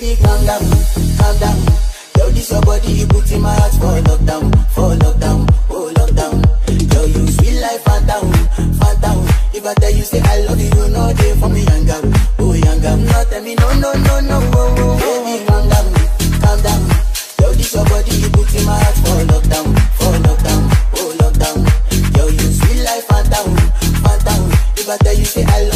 baby, calm down, calm down. Yo, this your body, you put in my heart for lockdown, for lockdown, oh lockdown. Yo, you sweet life, phantom, phantom. If I tell you say I love you, you know they for me, young girl, oh young girl. Not tell me no, no, no, no, oh, oh, oh, baby, calm down, calm down. Yo, this your body, you put in my heart for lockdown, for lockdown, oh lockdown. Yo, you sweet life, phantom, phantom. If I tell you say I love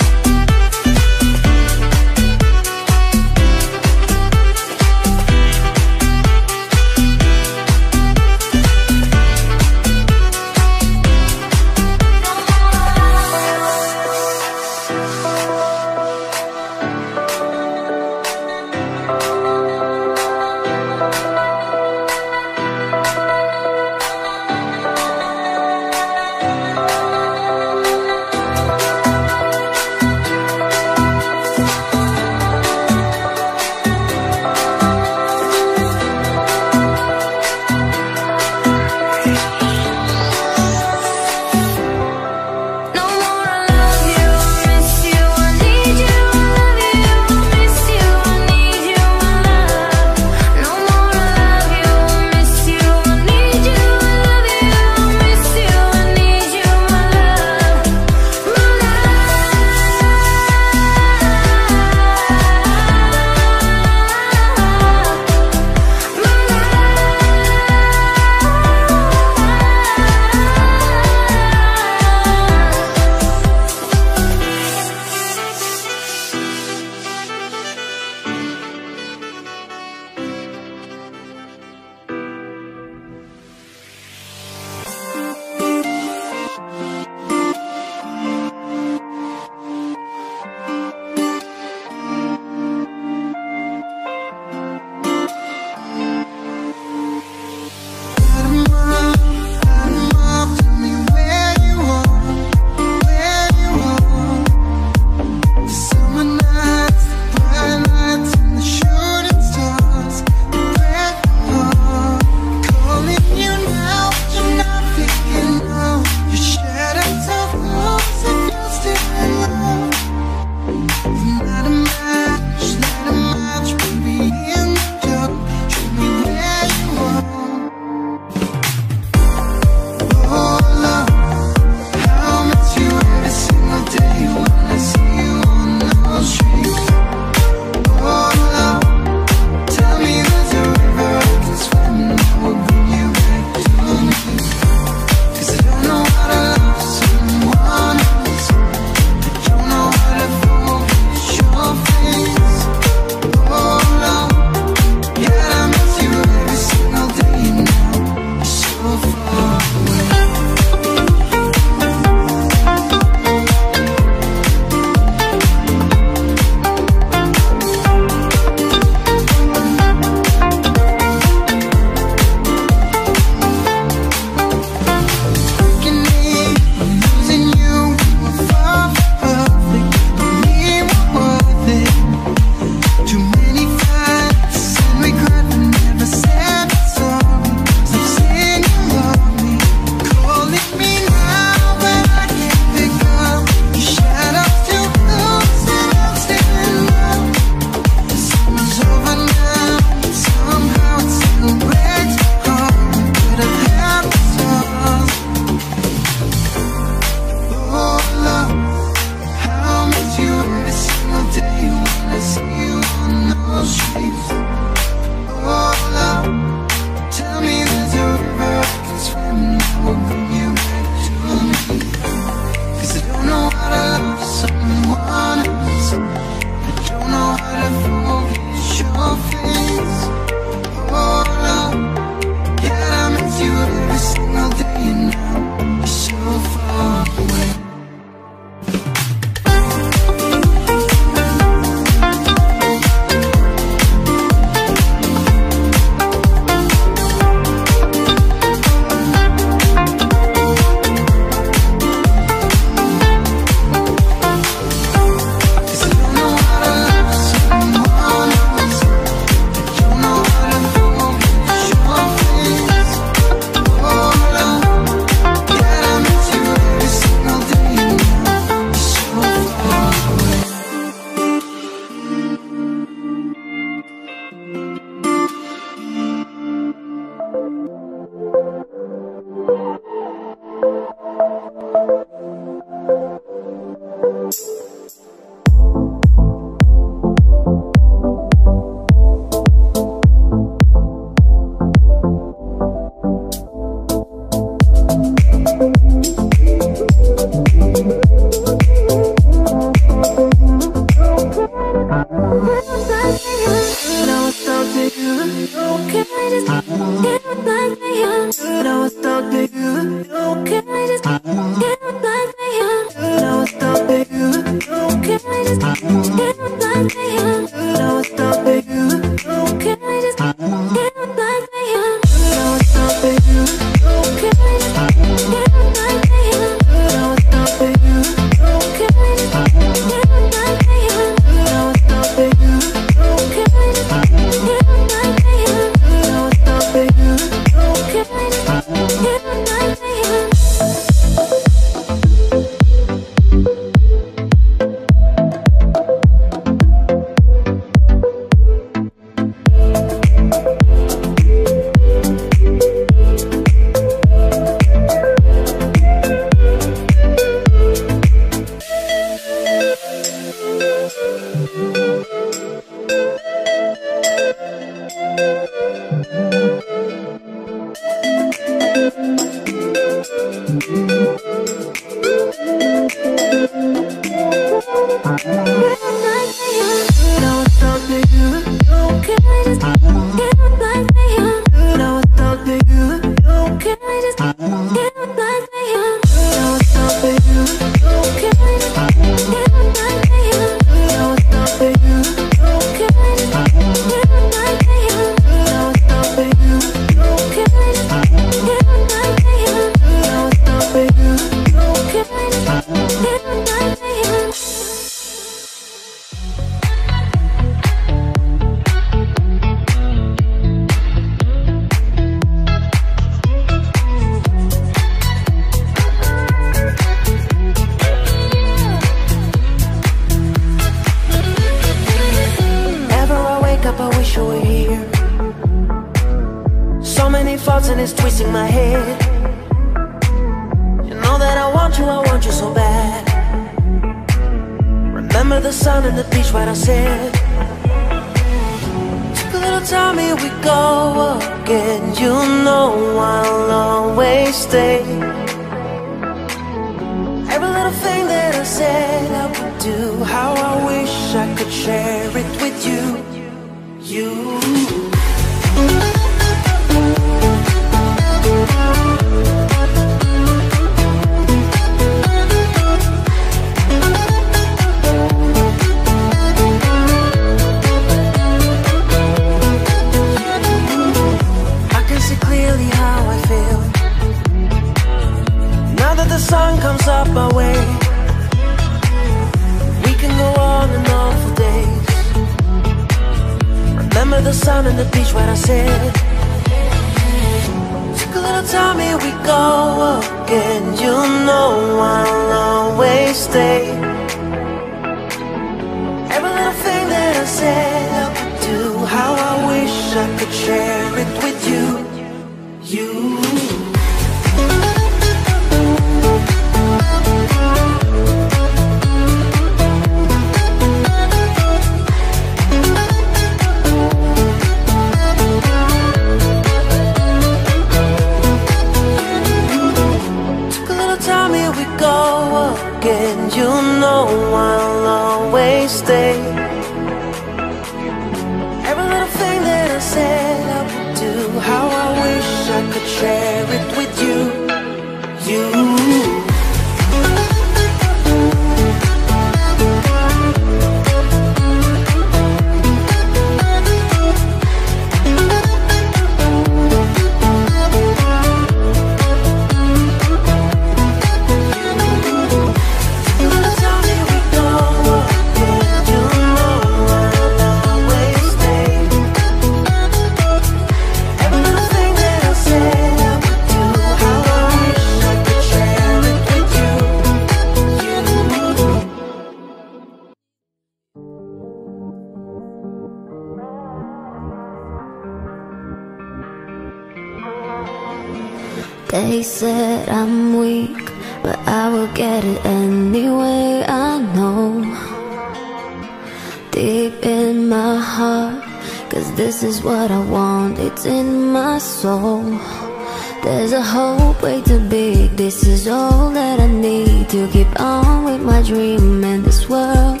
There's a hope way too big. This is all that I need To keep on with my dream in this world.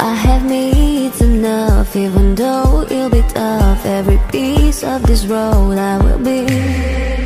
I have me, it's enough Even though it'll be tough. Every piece of this road I will be.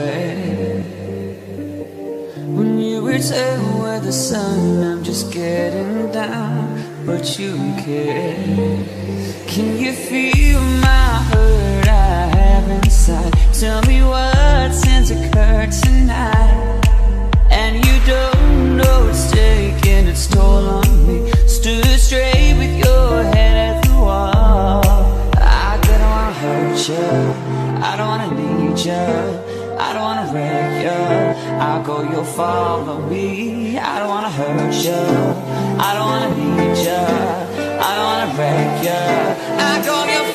away. When you return with the sun, I'm just getting down, but you care. Can you feel my hurt I have inside? Tell me what's occurred tonight, and you don't know it's taking its toll on me. Stood straight with your head at the wall. I don't wanna hurt you. I don't wanna need you I don't wanna wreck you. I'll go, you'll follow me. I don't wanna hurt you. I don't wanna need you. I don't wanna wreck you. I go, you'll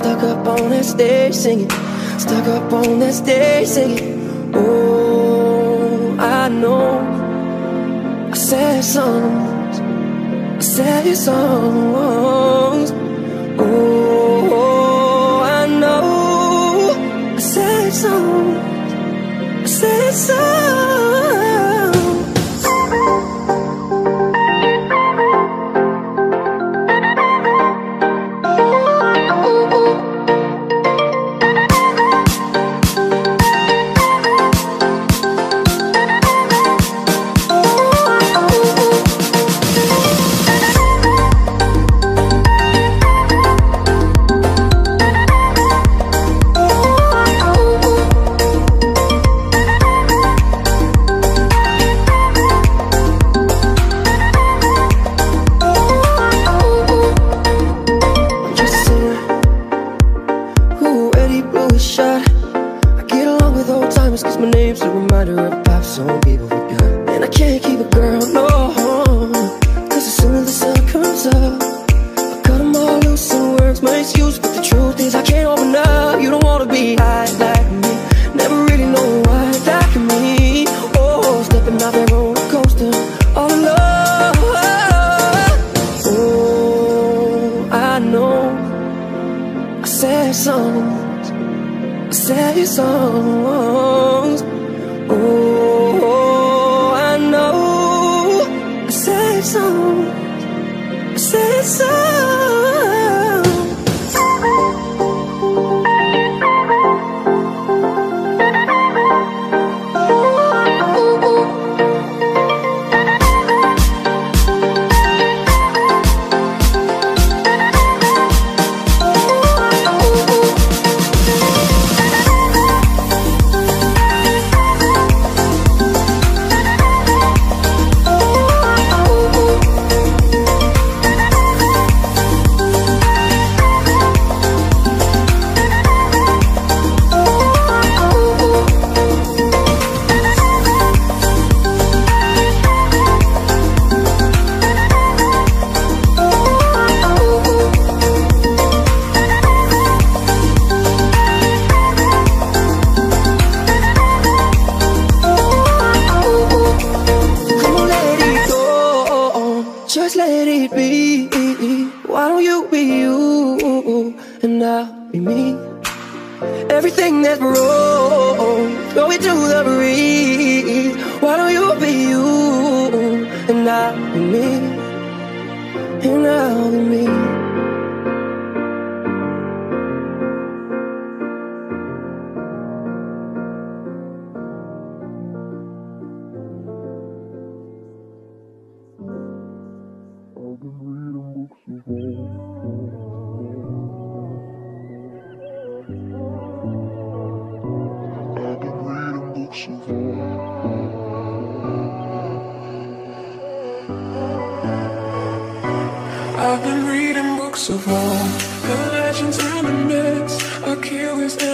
Stuck up on that stage singing. Stuck up on that stage singing. Oh, I know. I said songs. I said your songs. Oh, I know. I said songs. I said songs.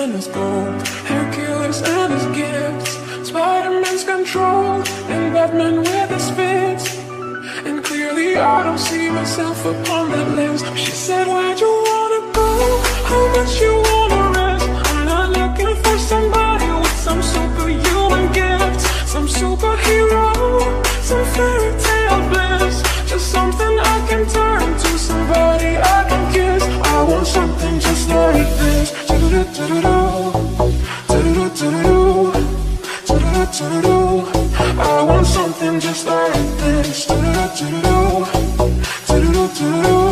and his gold Hercules and his gifts Spider-Man's control And Batman with his fits. And clearly I don't see myself upon that list She said, where'd you wanna go? How much you wanna rest? I'm not looking for somebody with some superhuman gifts Some superhero, some fairy tale bliss. Just something I can turn to, somebody I can kiss. I want something just like this. do do do do do. I want something just like this. Do do do do do do.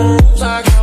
homes I got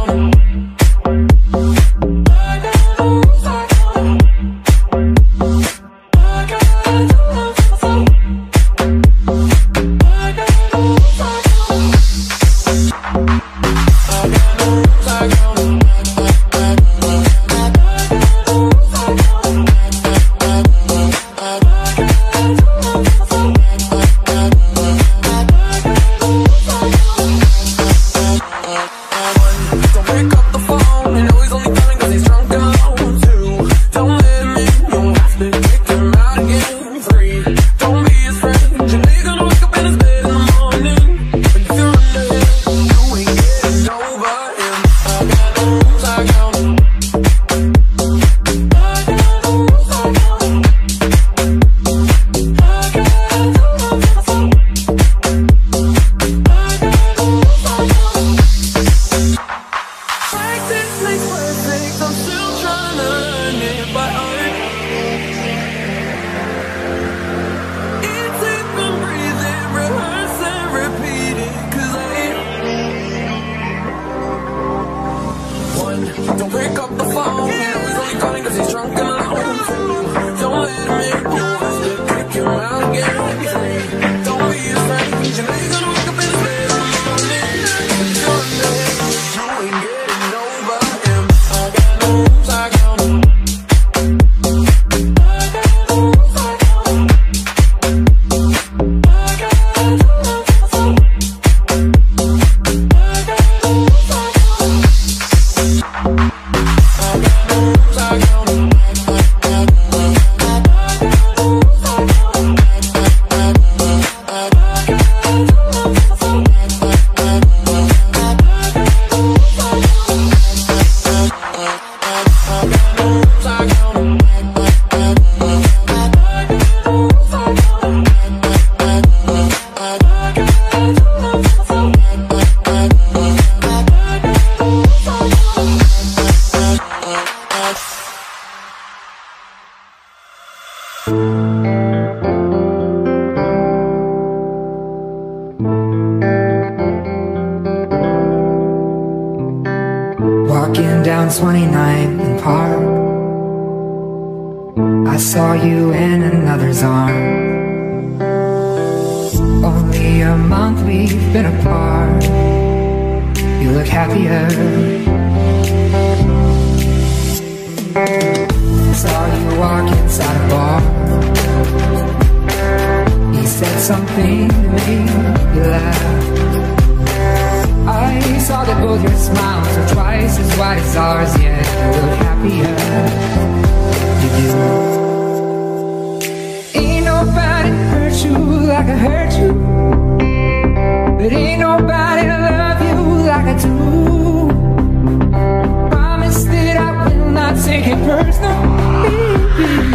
personally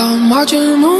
I'm watching moon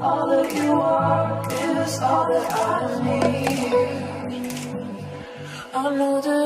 All that you are is all that I need. I know that.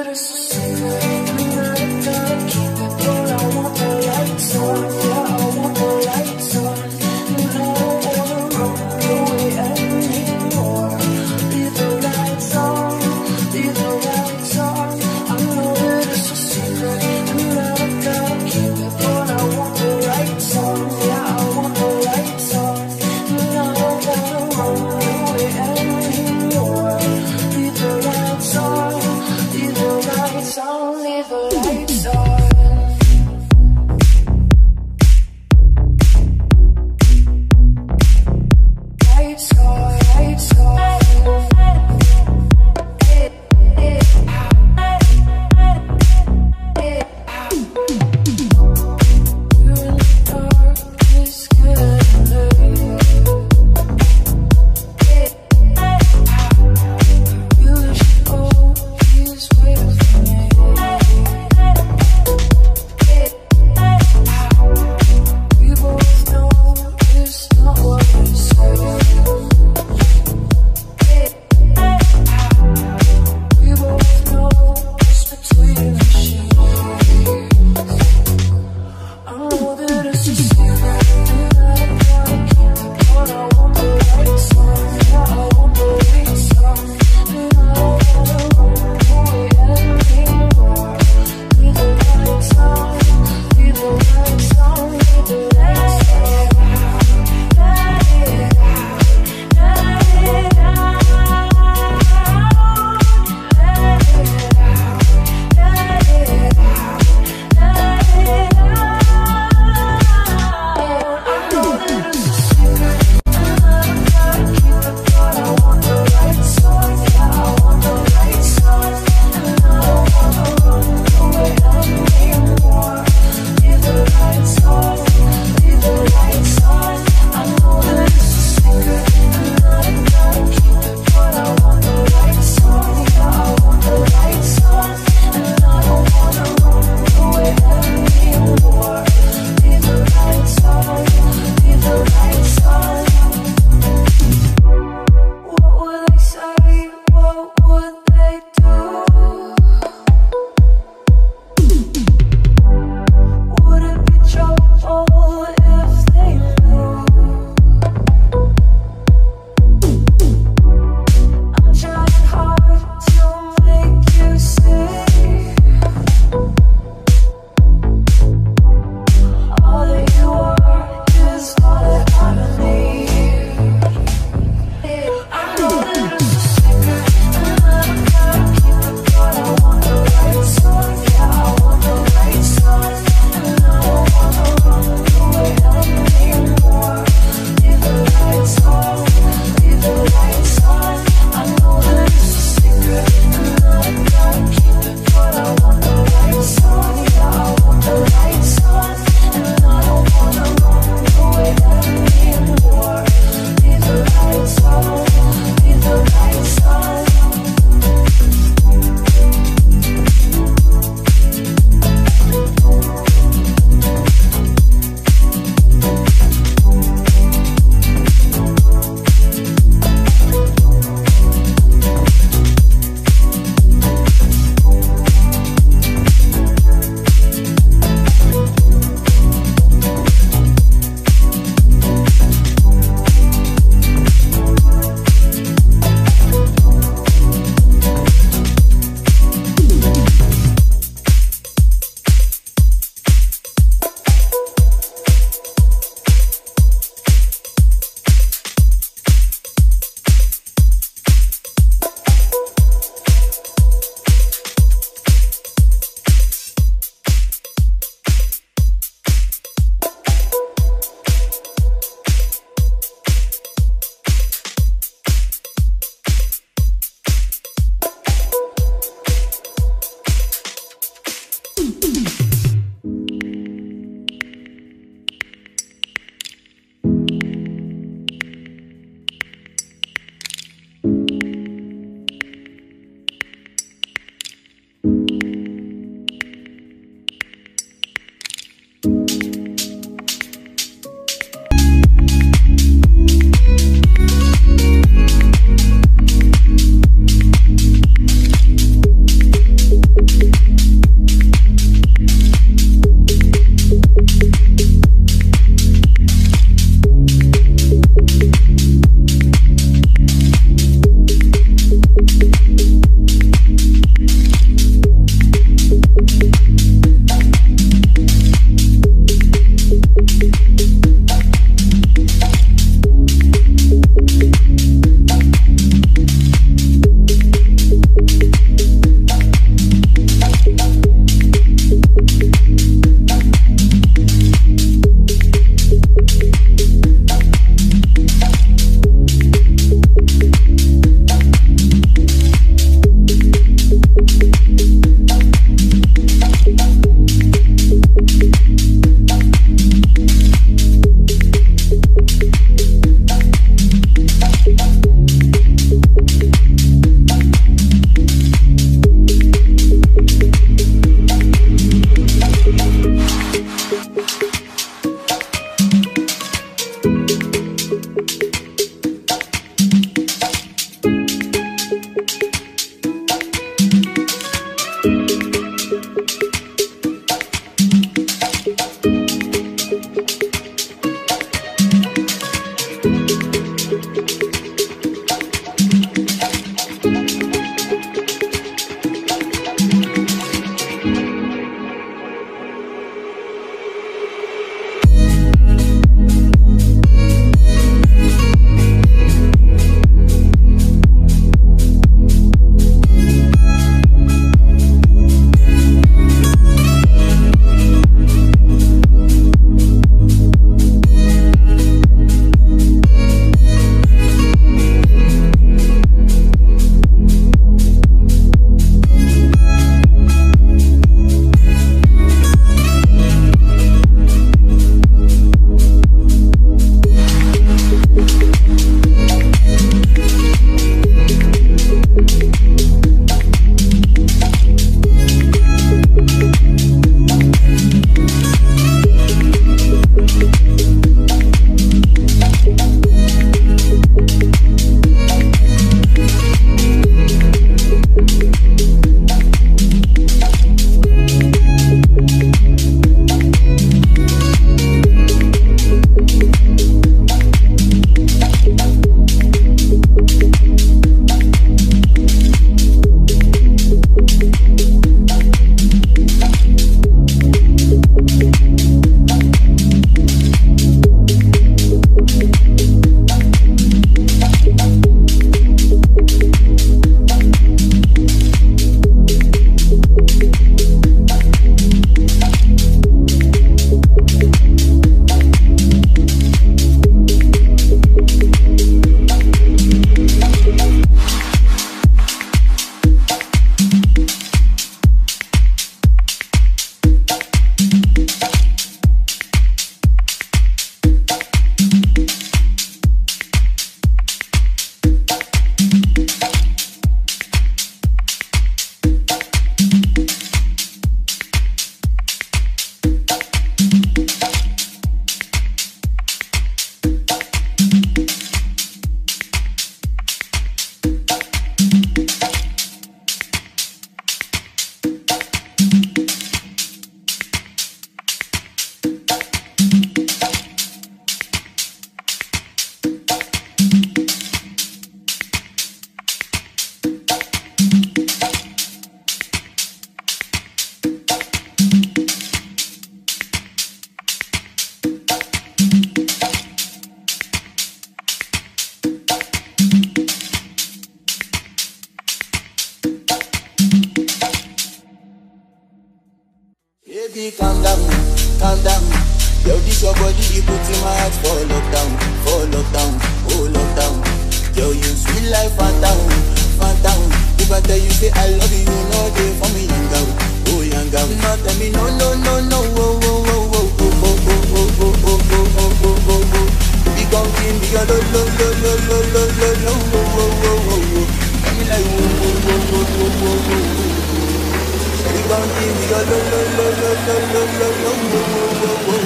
whoa, whoa, whoa.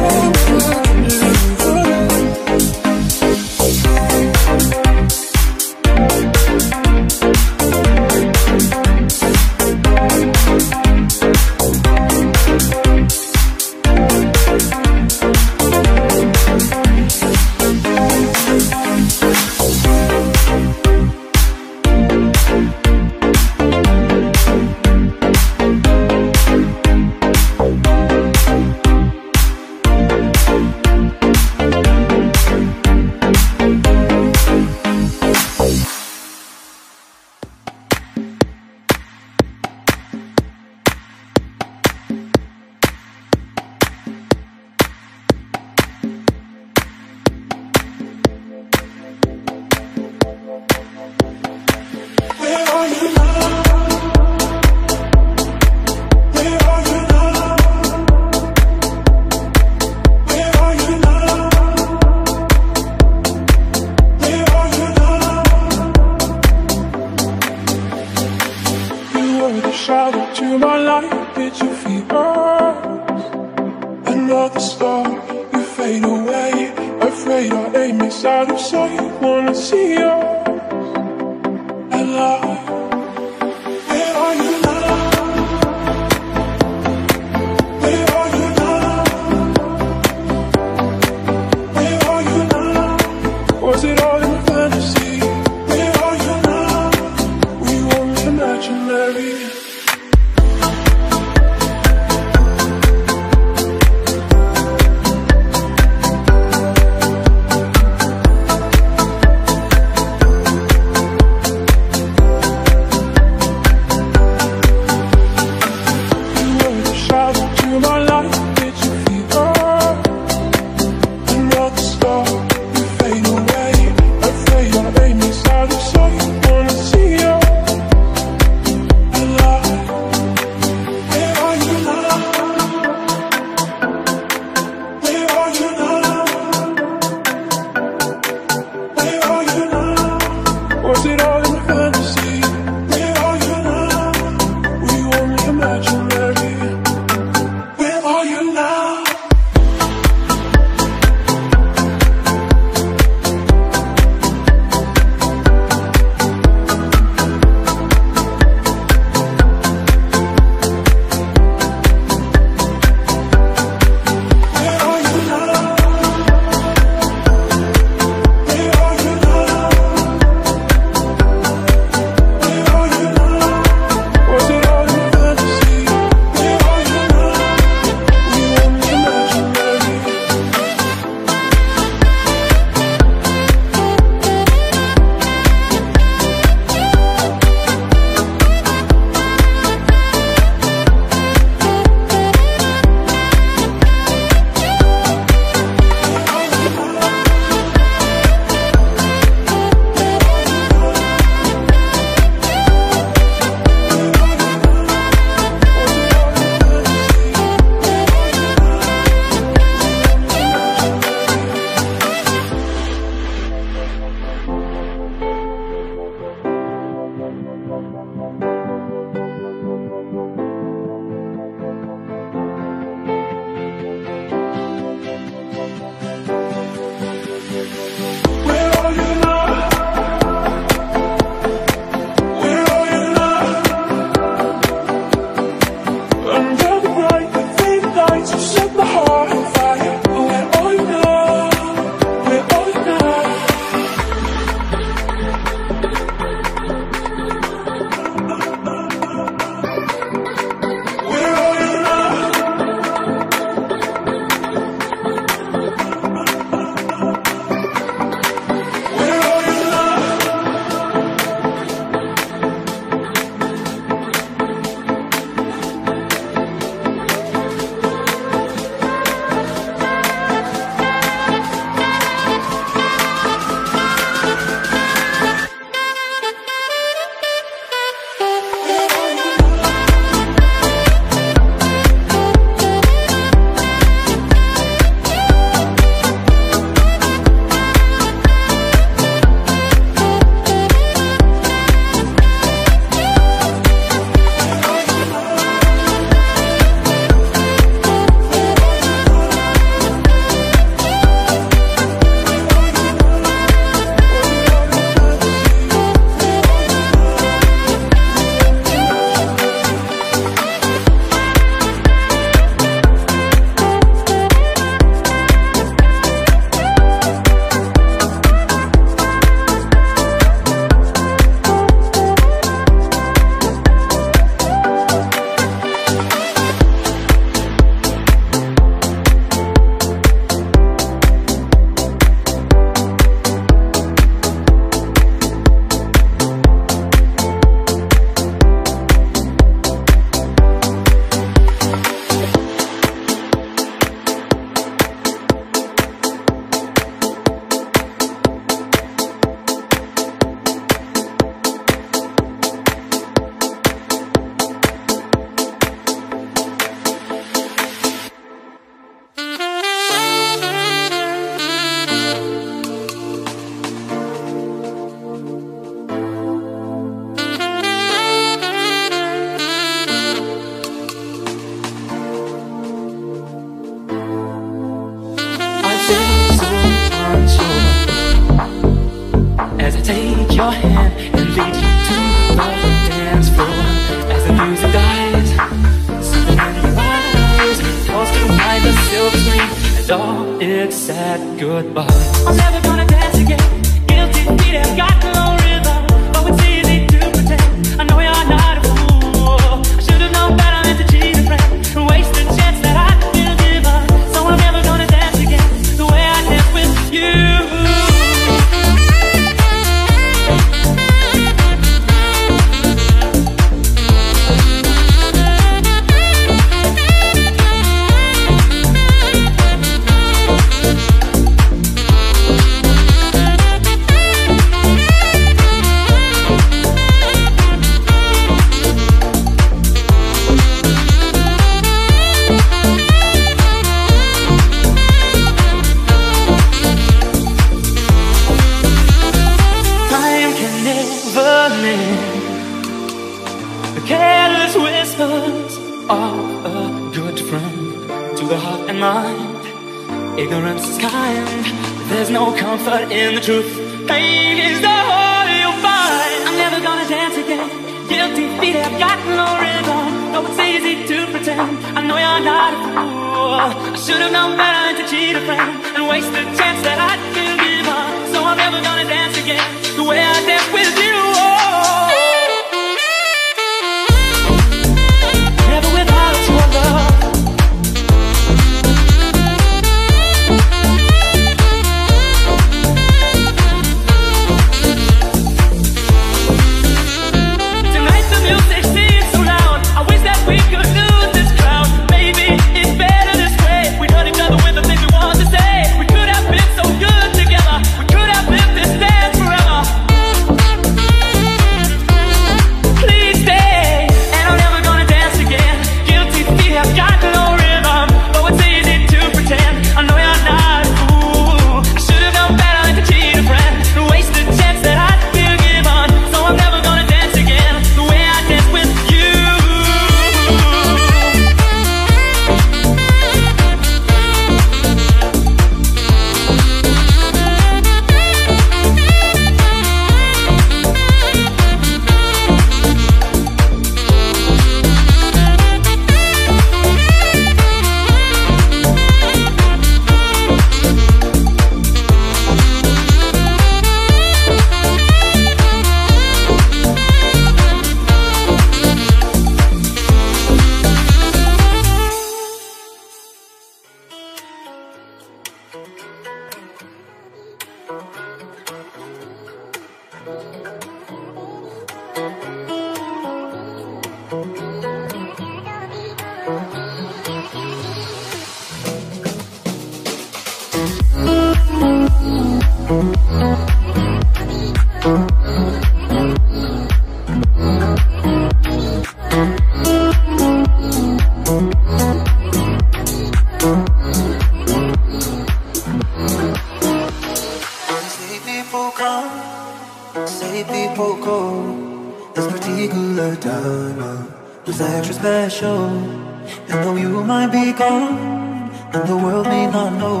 the world may not know.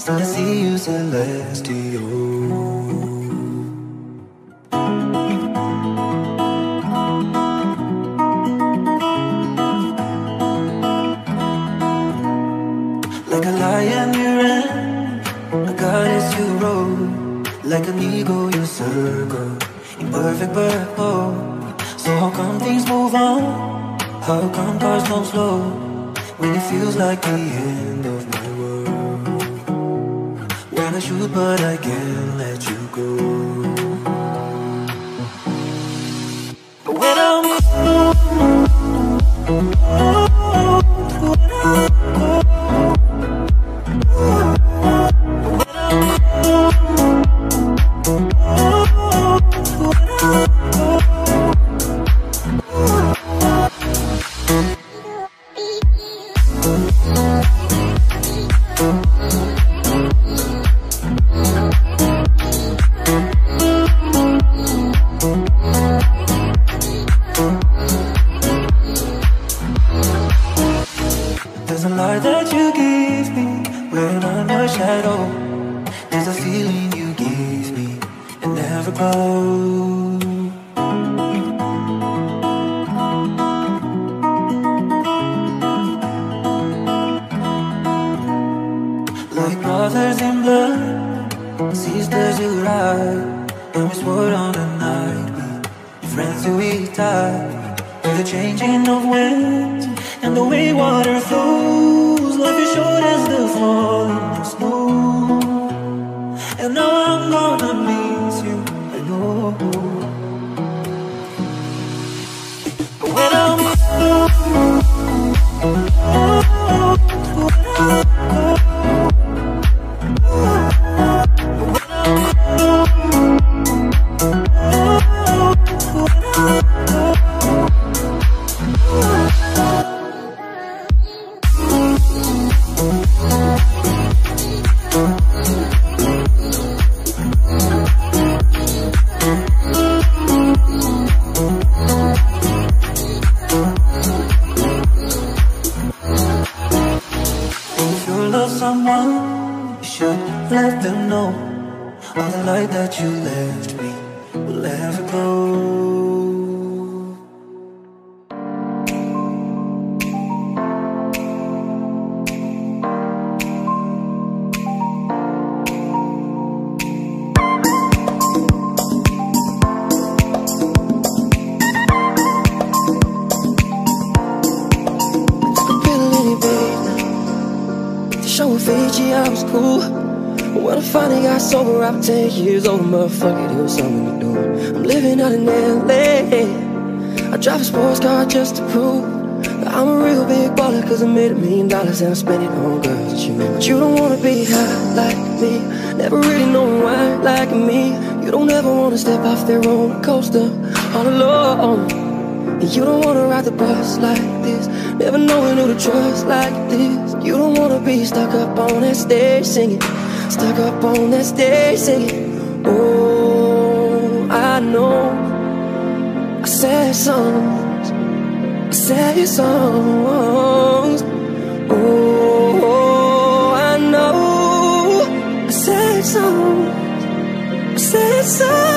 so I see you celestial. Like a lion you ran, a goddess you rode Like an eagle you circle, in perfect whole So how come things move on? How come cars don't slow? When it feels like the end of my world. When I should but I can't let you go. When I'm cold 10 years old. Motherfucker, it was something to do. I'm living out in LA. I drive a sports car just to prove that I'm a real big baller. Cause I made a million dollars and I spent it on girls that you know. But you don't wanna be high like me. Never really know why like me. You don't ever wanna step off that roller coaster all alone. You don't wanna ride the bus like this Never knowing who to trust like this You don't wanna be stuck up on that stage singing Stuck up on that stage singing Oh, I know. I sad songs. I sad songs. Oh, I know. I sad songs. I sad songs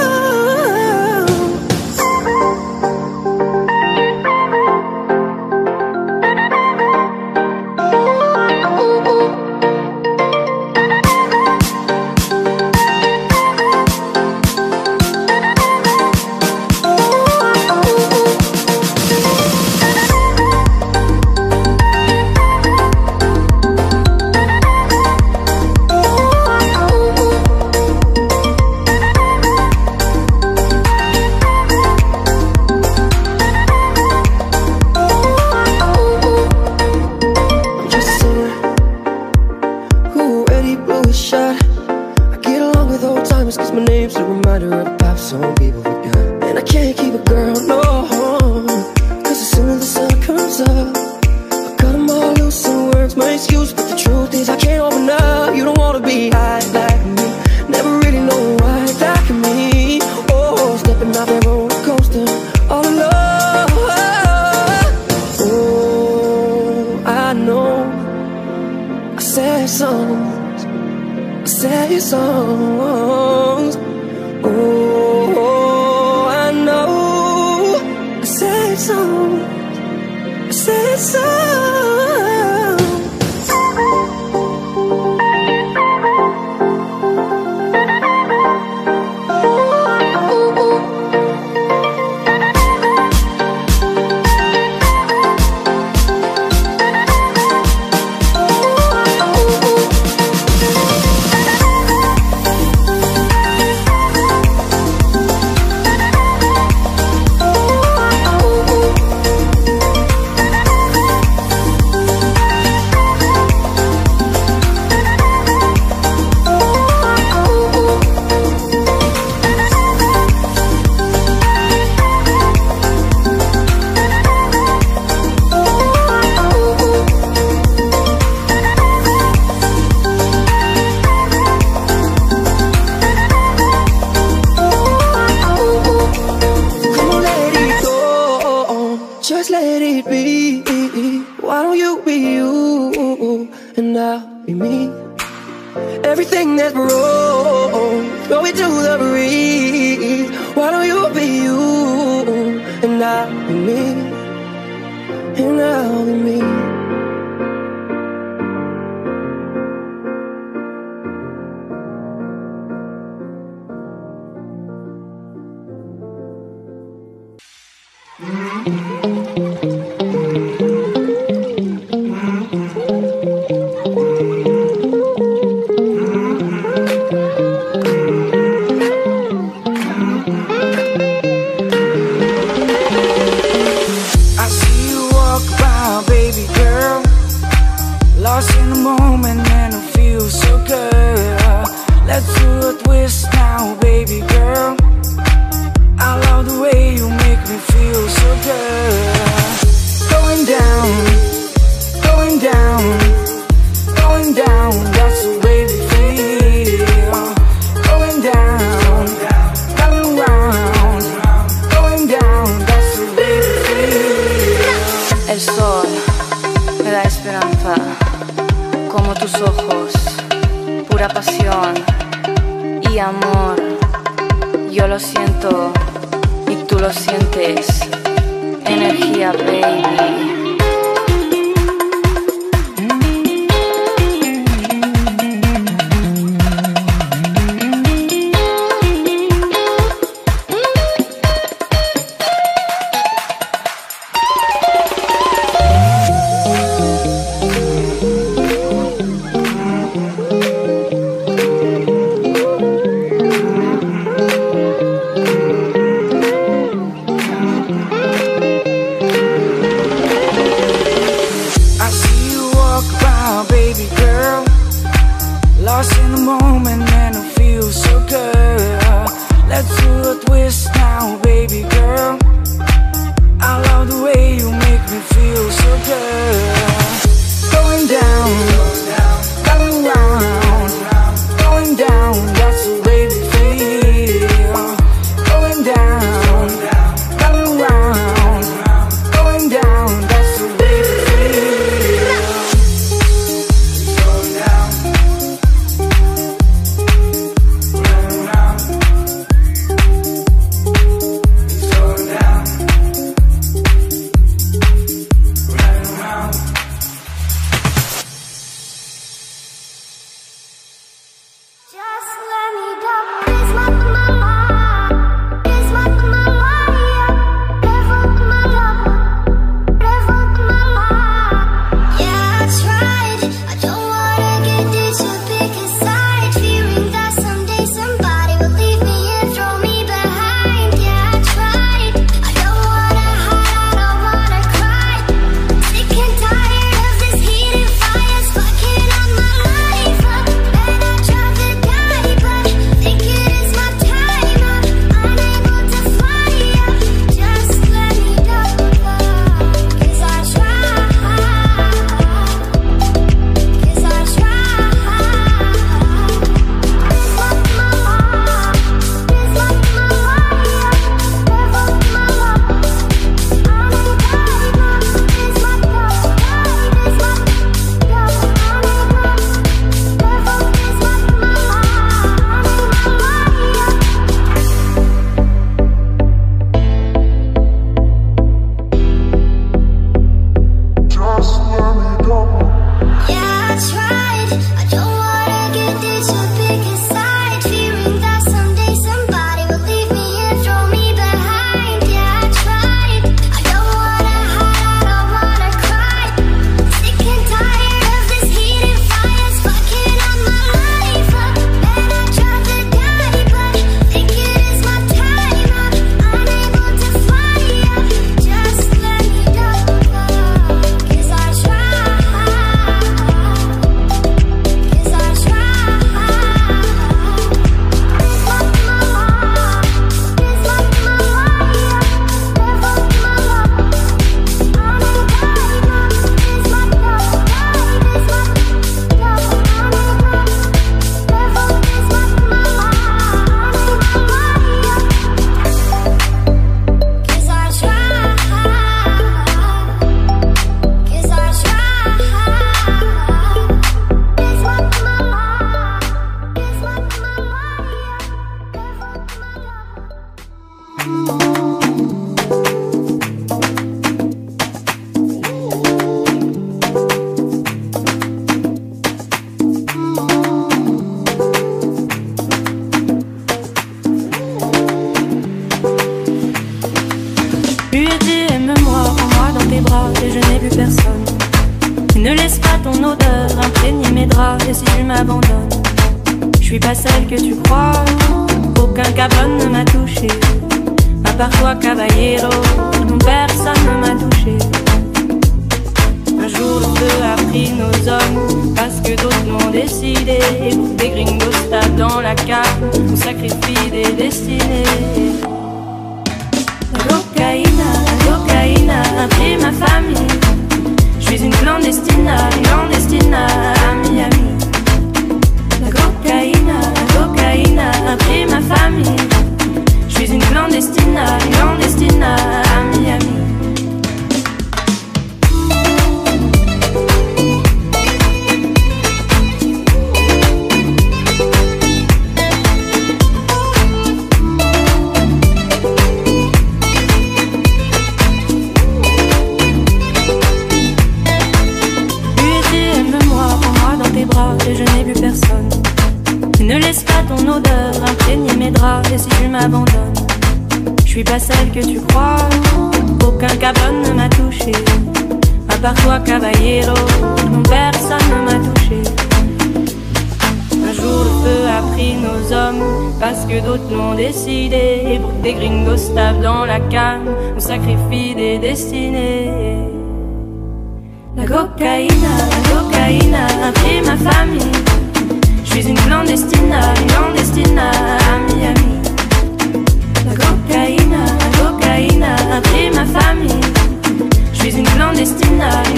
une clandestina,